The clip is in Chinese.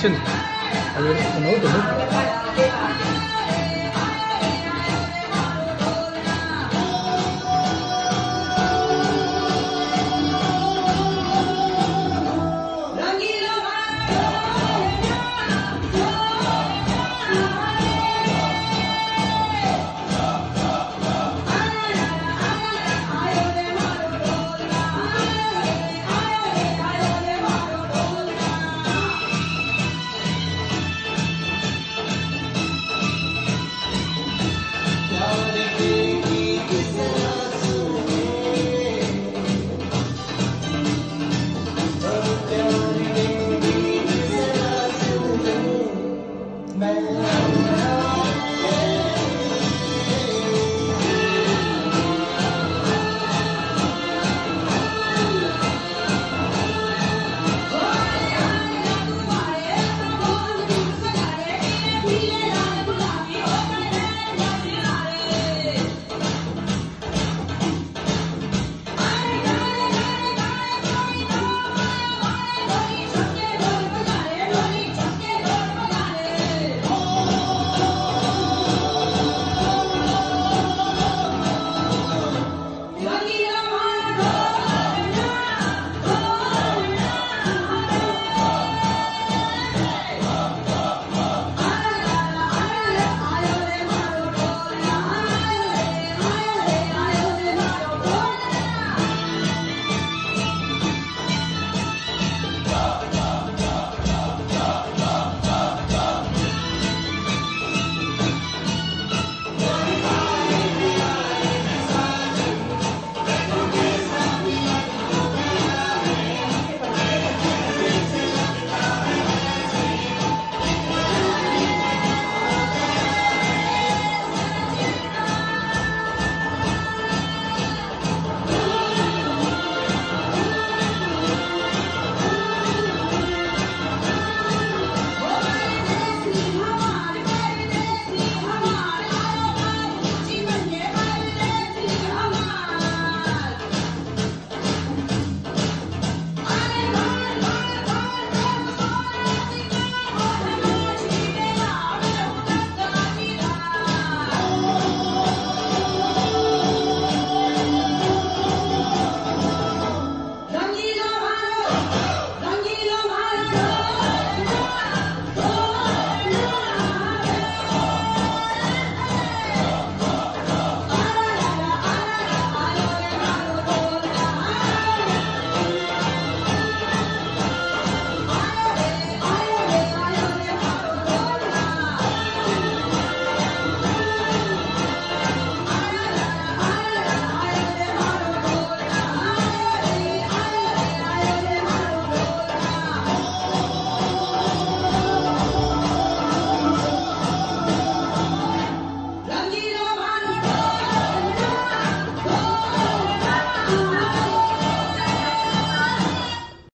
现制，还是可能怎么可能？